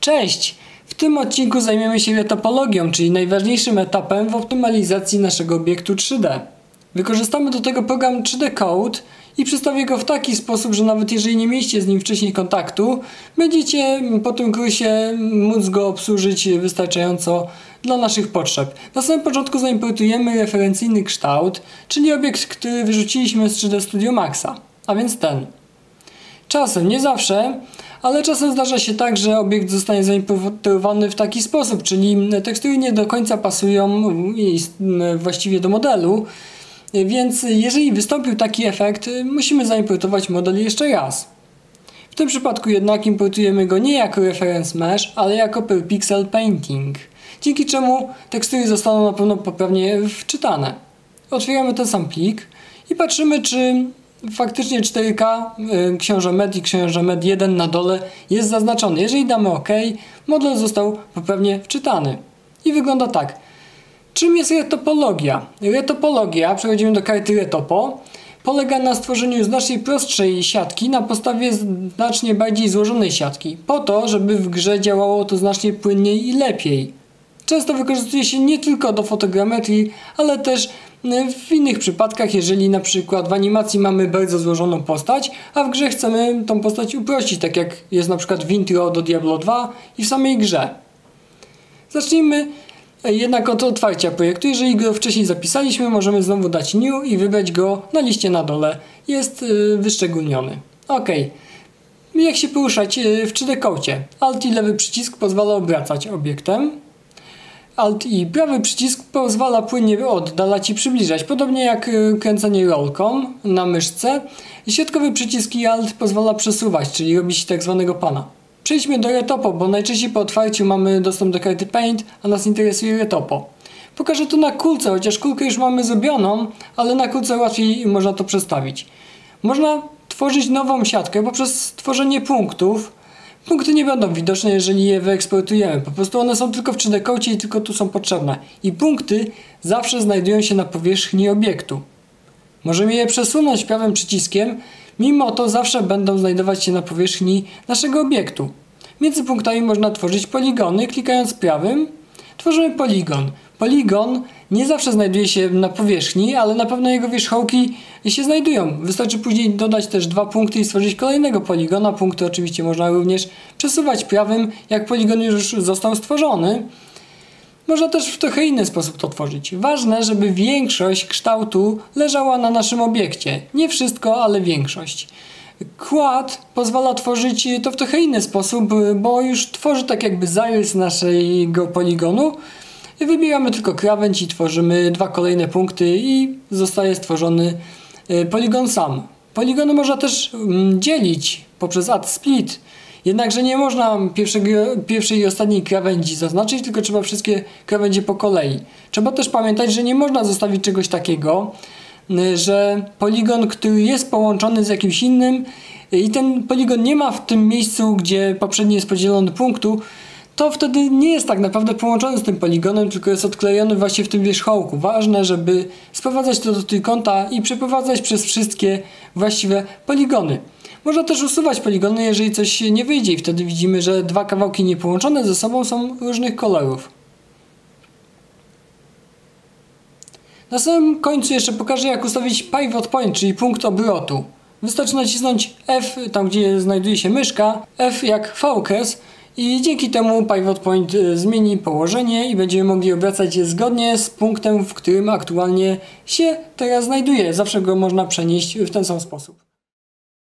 Cześć! W tym odcinku zajmiemy się topologią, czyli najważniejszym etapem w optymalizacji naszego obiektu 3D. Wykorzystamy do tego program 3D Code i przedstawię go w taki sposób, że nawet jeżeli nie mieliście z nim wcześniej kontaktu, będziecie po tym kursie móc go obsłużyć wystarczająco dla naszych potrzeb. Na samym początku zaimportujemy referencyjny kształt, czyli obiekt, który wyrzuciliśmy z 3D Studio Maxa, a więc ten. Czasem, nie zawsze, ale czasem zdarza się tak, że obiekt zostanie zaimportowany w taki sposób, czyli tekstury nie do końca pasują właściwie do modelu, więc jeżeli wystąpił taki efekt, musimy zaimportować model jeszcze raz. W tym przypadku jednak importujemy go nie jako reference mesh, ale jako per pixel painting, dzięki czemu tekstury zostaną na pewno poprawnie wczytane. Otwieramy ten sam plik i patrzymy, czy faktycznie 4K, y, książę MED i książę MED 1 na dole jest zaznaczony. Jeżeli damy OK, model został poprawnie wczytany. I wygląda tak. Czym jest retopologia? Retopologia, przechodzimy do karty retopo, polega na stworzeniu znacznie prostszej siatki na podstawie znacznie bardziej złożonej siatki, po to, żeby w grze działało to znacznie płynniej i lepiej. Często wykorzystuje się nie tylko do fotogrammetrii, ale też w innych przypadkach, jeżeli na przykład w animacji mamy bardzo złożoną postać, a w grze chcemy tą postać uprościć, tak jak jest na przykład w intro do Diablo 2 i w samej grze. Zacznijmy e, jednak od otwarcia projektu. Jeżeli go wcześniej zapisaliśmy, możemy znowu dać new i wybrać go na liście na dole. Jest e, wyszczególniony. Ok. Jak się poruszać w 3D Code? Alt i lewy przycisk pozwala obracać obiektem. Alt i prawy przycisk pozwala płynnie oddalać i przybliżać, podobnie jak y, kręcenie rolką na myszce. Środkowy przycisk i Alt pozwala przesuwać, czyli robić tak zwanego pana. Przejdźmy do Retopo, bo najczęściej po otwarciu mamy dostęp do karty Paint, a nas interesuje Retopo. Pokażę to na kulce, chociaż kulkę już mamy zrobioną, ale na kulce łatwiej można to przestawić. Można tworzyć nową siatkę poprzez tworzenie punktów, Punkty nie będą widoczne, jeżeli je wyeksportujemy. Po prostu one są tylko w 3D i tylko tu są potrzebne. I punkty zawsze znajdują się na powierzchni obiektu. Możemy je przesunąć prawym przyciskiem, mimo to zawsze będą znajdować się na powierzchni naszego obiektu. Między punktami można tworzyć poligony, klikając prawym tworzymy poligon. Poligon nie zawsze znajduje się na powierzchni, ale na pewno jego wierzchołki się znajdują. Wystarczy później dodać też dwa punkty i stworzyć kolejnego poligona. Punkty oczywiście można również przesuwać prawym, jak poligon już został stworzony. Można też w trochę inny sposób to tworzyć. Ważne, żeby większość kształtu leżała na naszym obiekcie. Nie wszystko, ale większość. Kład pozwala tworzyć to w trochę inny sposób, bo już tworzy tak jakby zarys naszego poligonu. Wybieramy tylko krawędź i tworzymy dwa kolejne punkty i zostaje stworzony e, poligon sam. Poligony można też mm, dzielić poprzez add split. Jednakże nie można pierwszej i ostatniej krawędzi zaznaczyć, tylko trzeba wszystkie krawędzie po kolei. Trzeba też pamiętać, że nie można zostawić czegoś takiego, Y, że poligon, który jest połączony z jakimś innym y, i ten poligon nie ma w tym miejscu, gdzie poprzedni jest podzielony punktu, to wtedy nie jest tak naprawdę połączony z tym poligonem, tylko jest odklejony właśnie w tym wierzchołku. Ważne, żeby sprowadzać to do trójkąta i przeprowadzać przez wszystkie właściwe poligony. Można też usuwać poligony, jeżeli coś nie wyjdzie i wtedy widzimy, że dwa kawałki niepołączone ze sobą są różnych kolorów. Na samym końcu jeszcze pokażę jak ustawić pivot point, czyli punkt obrotu. Wystarczy nacisnąć F, tam gdzie znajduje się myszka, F jak focus i dzięki temu pivot point y, zmieni położenie i będziemy mogli obracać je zgodnie z punktem, w którym aktualnie się teraz znajduje. Zawsze go można przenieść w ten sam sposób.